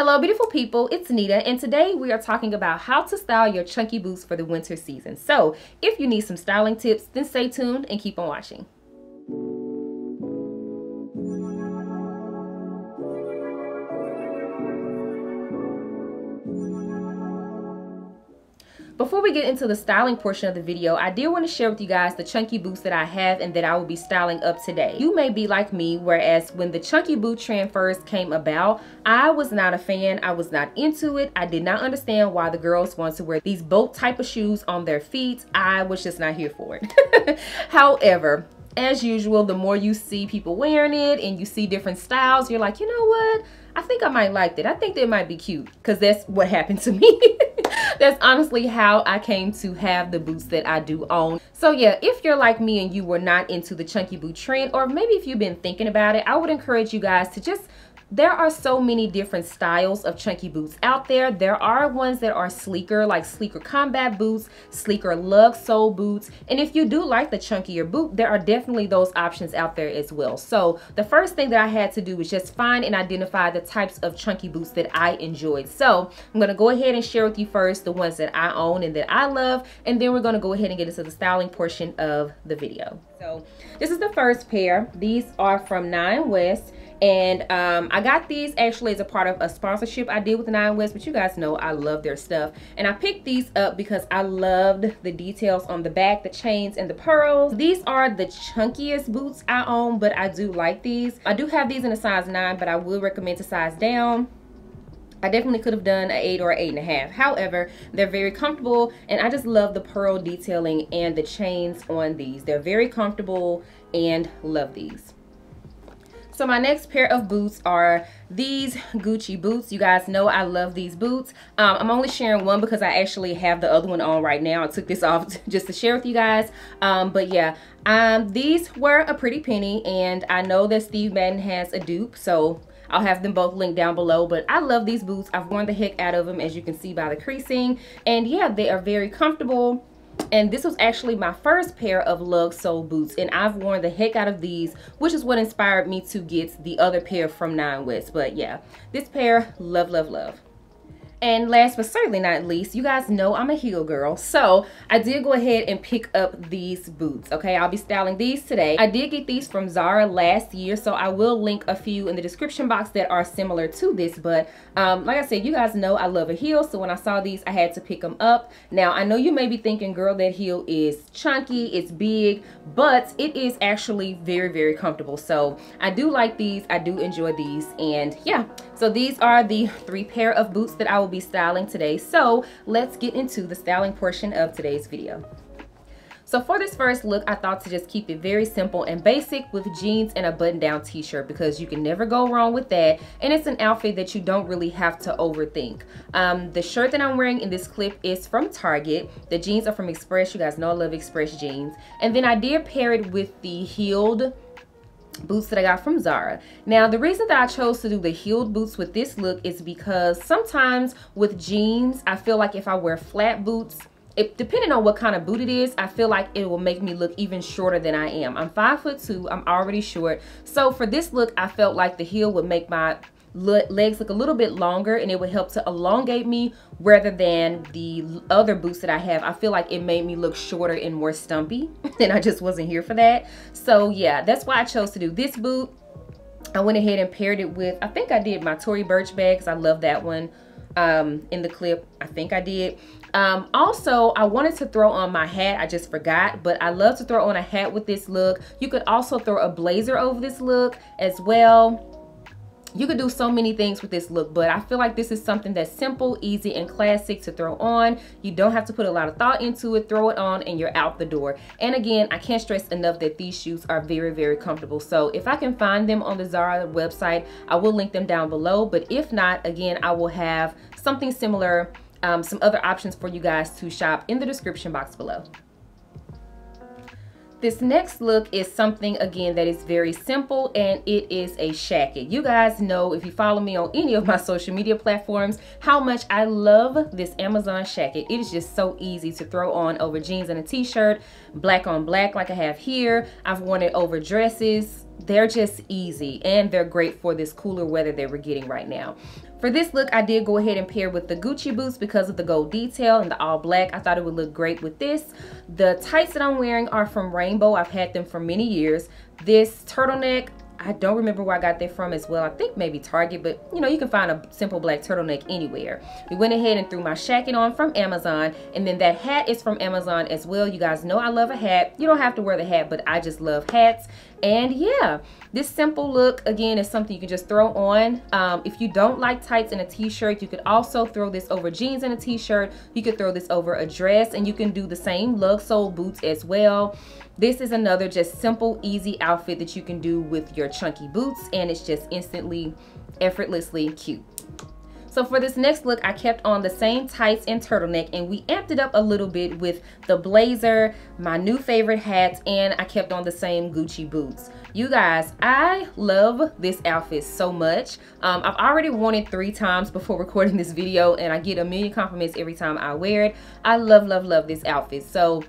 Hello beautiful people, it's Nita and today we are talking about how to style your chunky boots for the winter season. So if you need some styling tips, then stay tuned and keep on watching. We get into the styling portion of the video, I did want to share with you guys the chunky boots that I have and that I will be styling up today. You may be like me, whereas when the chunky boot trend first came about, I was not a fan. I was not into it. I did not understand why the girls want to wear these boat type of shoes on their feet. I was just not here for it. However, as usual, the more you see people wearing it and you see different styles, you're like, you know what? I think I might like that. I think that might be cute because that's what happened to me. that's honestly how I came to have the boots that I do own. So yeah, if you're like me and you were not into the chunky boot trend, or maybe if you've been thinking about it, I would encourage you guys to just there are so many different styles of chunky boots out there. There are ones that are sleeker, like sleeker combat boots, sleeker lug sole boots. And if you do like the chunkier boot, there are definitely those options out there as well. So the first thing that I had to do was just find and identify the types of chunky boots that I enjoyed. So I'm gonna go ahead and share with you first the ones that I own and that I love. And then we're gonna go ahead and get into the styling portion of the video. So this is the first pair. These are from Nine West and um, I got these actually as a part of a sponsorship I did with Nine West, but you guys know I love their stuff. And I picked these up because I loved the details on the back, the chains and the pearls. These are the chunkiest boots I own, but I do like these. I do have these in a size 9, but I would recommend to size down. I definitely could have done an eight or eight and a half. However, they're very comfortable and I just love the pearl detailing and the chains on these. They're very comfortable and love these. So my next pair of boots are these Gucci boots. You guys know I love these boots. Um, I'm only sharing one because I actually have the other one on right now. I took this off just to share with you guys. Um, but yeah, um, these were a pretty penny and I know that Steve Madden has a dupe. So I'll have them both linked down below. But I love these boots. I've worn the heck out of them as you can see by the creasing. And yeah, they are very comfortable and this was actually my first pair of lug sole boots. And I've worn the heck out of these which is what inspired me to get the other pair from Nine West. But yeah this pair love love love and last but certainly not least, you guys know I'm a heel girl. So I did go ahead and pick up these boots. Okay, I'll be styling these today. I did get these from Zara last year. So I will link a few in the description box that are similar to this. But um, like I said, you guys know I love a heel. So when I saw these, I had to pick them up. Now I know you may be thinking, girl, that heel is chunky, it's big, but it is actually very, very comfortable. So I do like these. I do enjoy these. And yeah, so these are the three pair of boots that I will be styling today. So let's get into the styling portion of today's video. So for this first look, I thought to just keep it very simple and basic with jeans and a button-down t-shirt because you can never go wrong with that. And it's an outfit that you don't really have to overthink. Um, the shirt that I'm wearing in this clip is from Target. The jeans are from Express. You guys know I love Express jeans. And then I did pair it with the heeled boots that I got from Zara. Now, the reason that I chose to do the heeled boots with this look is because sometimes with jeans, I feel like if I wear flat boots, it, depending on what kind of boot it is, I feel like it will make me look even shorter than I am. I'm five foot two, I'm already short. So for this look, I felt like the heel would make my legs look a little bit longer and it would help to elongate me rather than the other boots that I have. I feel like it made me look shorter and more stumpy and I just wasn't here for that. So yeah, that's why I chose to do this boot. I went ahead and paired it with, I think I did my Tory Burch bag because I love that one um, in the clip. I think I did. Um, also, I wanted to throw on my hat. I just forgot, but I love to throw on a hat with this look. You could also throw a blazer over this look as well you could do so many things with this look but i feel like this is something that's simple easy and classic to throw on. You don't have to put a lot of thought into it. Throw it on and you're out the door. And again i can't stress enough that these shoes are very very comfortable. So if i can find them on the zara website i will link them down below. But if not again i will have something similar um, some other options for you guys to shop in the description box below this next look is something, again, that is very simple, and it is a shacket. You guys know, if you follow me on any of my social media platforms, how much I love this Amazon shacket. It is just so easy to throw on over jeans and a t-shirt, black on black like I have here. I've worn it over dresses. They're just easy, and they're great for this cooler weather that we're getting right now. For this look, I did go ahead and pair with the Gucci boots because of the gold detail and the all black. I thought it would look great with this. The tights that I'm wearing are from Rainbow. I've had them for many years. This turtleneck, I don't remember where I got that from as well. I think maybe Target, but you know, you can find a simple black turtleneck anywhere. We went ahead and threw my shacket on from Amazon, and then that hat is from Amazon as well. You guys know I love a hat. You don't have to wear the hat, but I just love hats. And yeah, this simple look, again, is something you can just throw on. Um, if you don't like tights and a t-shirt, you could also throw this over jeans and a t-shirt. You could throw this over a dress, and you can do the same lug sole boots as well. This is another just simple, easy outfit that you can do with your chunky boots and it's just instantly, effortlessly cute. So for this next look, I kept on the same tights and turtleneck and we amped it up a little bit with the blazer, my new favorite hats, and I kept on the same Gucci boots. You guys, I love this outfit so much. Um, I've already worn it three times before recording this video and I get a million compliments every time I wear it. I love, love, love this outfit. So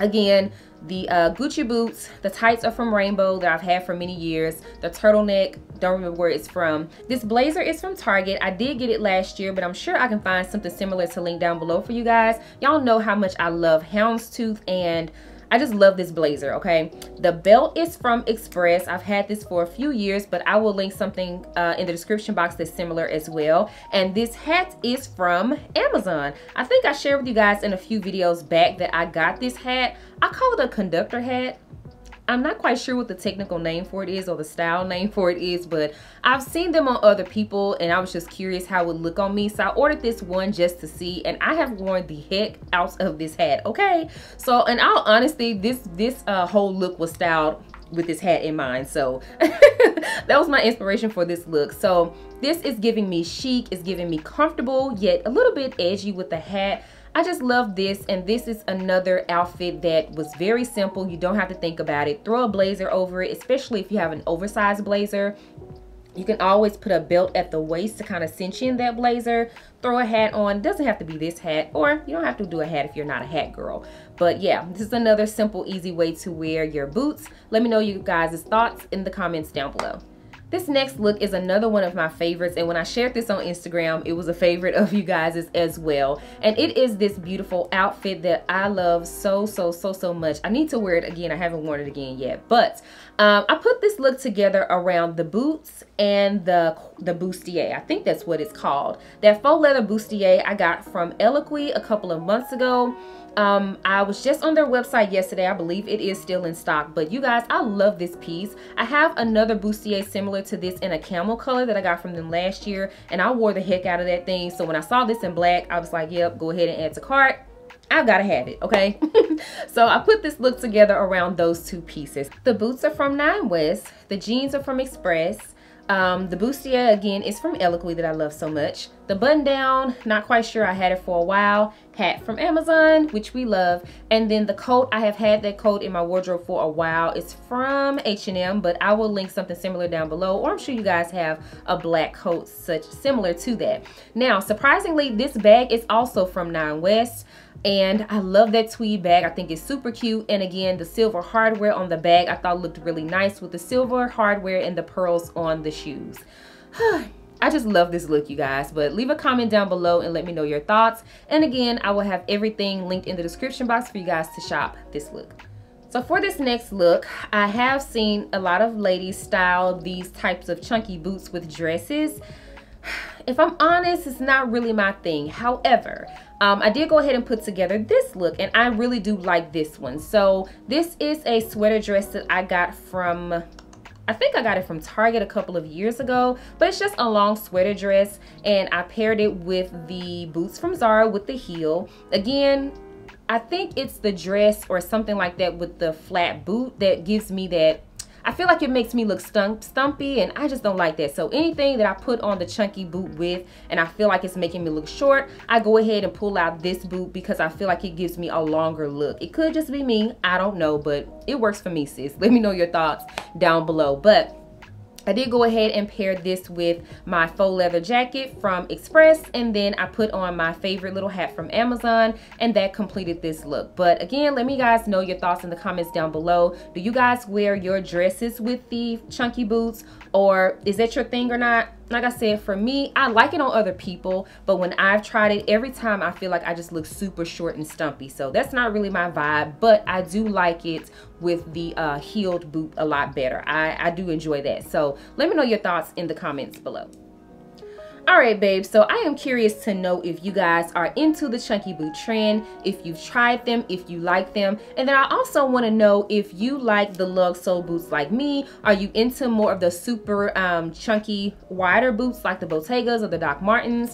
again, the uh, Gucci boots, the tights are from Rainbow that I've had for many years. The turtleneck, don't remember where it's from. This blazer is from Target. I did get it last year, but I'm sure I can find something similar to link down below for you guys. Y'all know how much I love houndstooth and I just love this blazer, okay? The belt is from Express. I've had this for a few years, but I will link something uh, in the description box that's similar as well. And this hat is from Amazon. I think I shared with you guys in a few videos back that I got this hat. I call it a conductor hat I'm not quite sure what the technical name for it is or the style name for it is, but I've seen them on other people and I was just curious how it would look on me. So I ordered this one just to see and I have worn the heck out of this hat, okay? So in all honesty, this, this uh, whole look was styled with this hat in mind. So that was my inspiration for this look. So this is giving me chic, it's giving me comfortable, yet a little bit edgy with the hat. I just love this and this is another outfit that was very simple. You don't have to think about it. Throw a blazer over it, especially if you have an oversized blazer. You can always put a belt at the waist to kind of cinch in that blazer. Throw a hat on. Doesn't have to be this hat or you don't have to do a hat if you're not a hat girl. But yeah, this is another simple, easy way to wear your boots. Let me know you guys' thoughts in the comments down below. This next look is another one of my favorites and when I shared this on Instagram it was a favorite of you guys as well and it is this beautiful outfit that I love so so so so much. I need to wear it again. I haven't worn it again yet but um, I put this look together around the boots and the the bustier. I think that's what it's called. That faux leather bustier I got from Eloquii a couple of months ago. Um, I was just on their website yesterday. I believe it is still in stock. But you guys, I love this piece. I have another bustier similar to this in a camel color that I got from them last year. And I wore the heck out of that thing. So when I saw this in black, I was like, yep, go ahead and add to cart. I've got to have it, okay? so I put this look together around those two pieces. The boots are from Nine West. The jeans are from Express. Um, the bustier, again, is from Eloquii that I love so much. The button down, not quite sure. I had it for a while. Hat from Amazon, which we love. And then the coat, I have had that coat in my wardrobe for a while. It's from H&M, but I will link something similar down below. Or I'm sure you guys have a black coat such similar to that. Now, surprisingly, this bag is also from Nine West and I love that tweed bag. I think it's super cute. And again, the silver hardware on the bag I thought looked really nice with the silver hardware and the pearls on the shoes. I just love this look, you guys. But leave a comment down below and let me know your thoughts. And again, I will have everything linked in the description box for you guys to shop this look. So for this next look, I have seen a lot of ladies style these types of chunky boots with dresses. If I'm honest, it's not really my thing. However, um, I did go ahead and put together this look and I really do like this one. So this is a sweater dress that I got from I think I got it from Target a couple of years ago, but it's just a long sweater dress and I paired it with the boots from Zara with the heel. Again, I think it's the dress or something like that with the flat boot that gives me that I feel like it makes me look stump, stumpy and I just don't like that. So anything that I put on the chunky boot with and I feel like it's making me look short, I go ahead and pull out this boot because I feel like it gives me a longer look. It could just be me, I don't know, but it works for me, sis. Let me know your thoughts down below. But I did go ahead and pair this with my faux leather jacket from Express and then I put on my favorite little hat from Amazon and that completed this look. But again, let me guys know your thoughts in the comments down below. Do you guys wear your dresses with the chunky boots or is that your thing or not? Like I said, for me, I like it on other people, but when I've tried it, every time I feel like I just look super short and stumpy. So that's not really my vibe, but I do like it with the uh, heeled boot a lot better. I, I do enjoy that. So let me know your thoughts in the comments below. All right, babe, so I am curious to know if you guys are into the chunky boot trend, if you've tried them, if you like them. And then I also want to know if you like the lug sole boots like me. Are you into more of the super um, chunky, wider boots like the Bottegas or the Doc Martens?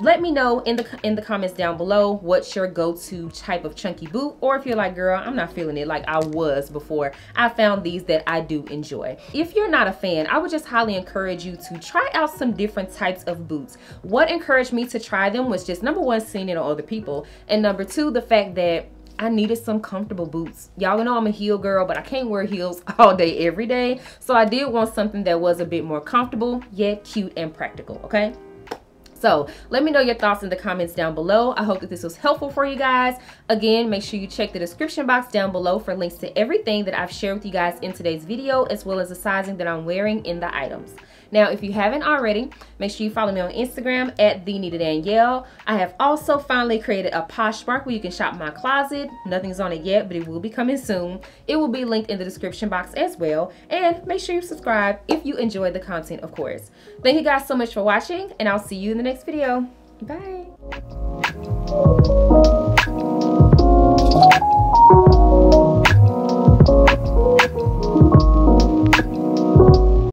Let me know in the in the comments down below what's your go-to type of chunky boot or if you're like girl i'm not feeling it like i was before i found these that i do enjoy if you're not a fan i would just highly encourage you to try out some different types of boots what encouraged me to try them was just number one seeing it on other people and number two the fact that I needed some comfortable boots. Y'all know I'm a heel girl, but I can't wear heels all day, every day. So I did want something that was a bit more comfortable, yet cute and practical, okay? So let me know your thoughts in the comments down below. I hope that this was helpful for you guys. Again, make sure you check the description box down below for links to everything that I've shared with you guys in today's video, as well as the sizing that I'm wearing in the items. Now, if you haven't already, make sure you follow me on Instagram at the Nita Danielle. I have also finally created a Poshmark where you can shop my closet. Nothing's on it yet, but it will be coming soon. It will be linked in the description box as well. And make sure you subscribe if you enjoyed the content, of course. Thank you guys so much for watching, and I'll see you in the next video. Bye.